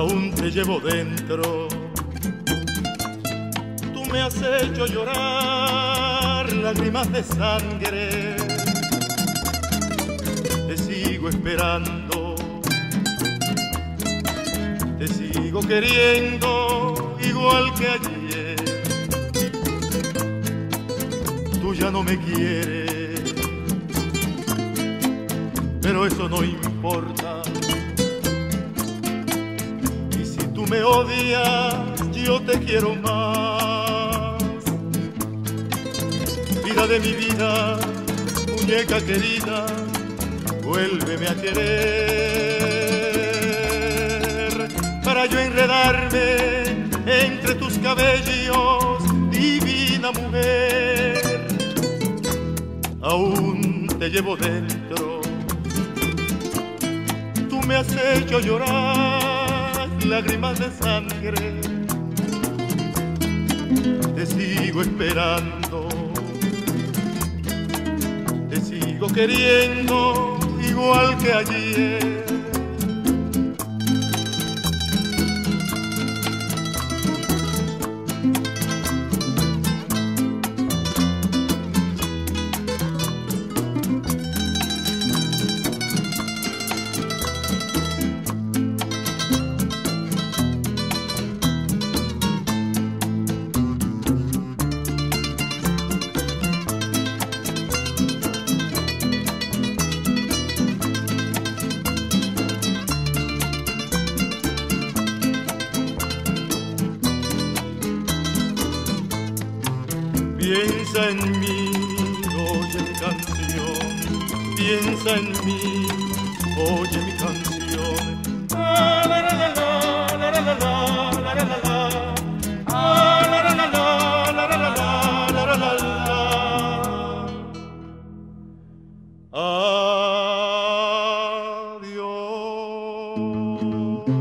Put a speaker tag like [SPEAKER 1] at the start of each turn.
[SPEAKER 1] aún te llevo dentro. Tú me has hecho llorar lágrimas de sangre. Te sigo esperando. Te sigo queriendo igual que ayer. Tú ya no me quieres, pero eso no importa me odias, yo te quiero más. Vida de mi vida, muñeca querida, vuélveme a querer. Para yo enredarme entre tus cabellos, divina mujer. Aún te llevo dentro, tú me has hecho llorar lágrimas de sangre. Te sigo esperando, te sigo queriendo igual que ayer. Piensa en mí, oye mi canción, piensa en mí, oye mi canción. Ah, la, la, la, la, la, la, la, la, la. Adiós.